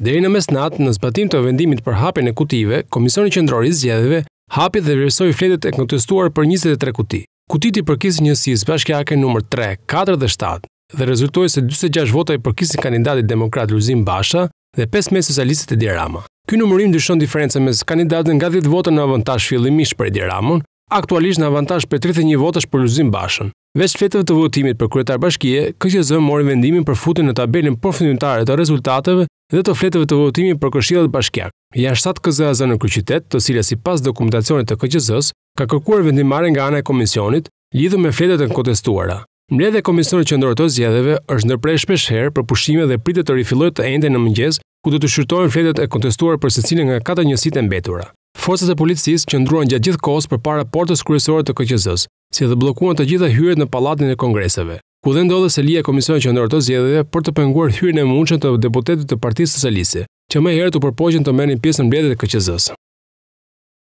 Deri në mesnatë, në zbatim të vendimit për hapjen e kutive, Komisioni Qendror i Zgjedhjeve hapi dhe vlerësoi fletët e kontestuar për 23 kuti. Kutitë i përkisnin njësisë bashkiake numër 3, 4 dhe 7 dhe rezultoi se 46 vota i përkisnin kandidatit demokrat Lulzim Basha dhe 15 socialistit Edi Rama. Ky numërim ndryshon diferencën mes kandidatëve nga 10 vota në avantazh fillimisht për Edi Ramën, aktualisht në avantazh prej 31 votash për Lulzim Bashën. Veç fletëve të votimit për kryetar bashkie, KQZ mori vendimin për futjen në tabelën përfundimtare të rezultateve dhe të fletëve të votimit për këshillat bashkiakë. Janë shtatë KZAZ në kryeqytet, të cilat sipas dokumentacionit të KQZ-së, ka kërkuar vendimmarrje nga ana e komisionit, lidhur me fletët e kontestuara. Mbledhja e Komisionit Qendror të Zgjedhjeve është ndërprerë shpesh herë për pushime dhe pritet të rifillojë të enjten në mëngjes, ku do të shqyrtohen fletët e kontestuara për secilën nga katër njësitë e mbetura. Forcat e policisë qëndruan gjatë gjithë kohës përpara portës kryesore të KQZ-së, si dhe bllokuan të gjitha hyrjet në Pallatin e Kongreseve, ku dhe ndodhet selia e Komisionit Qendror të Zgjedhjeve për të penguar hyrjen e mundshme të deputetëve të Partisë Socialiste, që më herët u përpoqën të merrnin pjesë në mbledhjen e KQZ-së.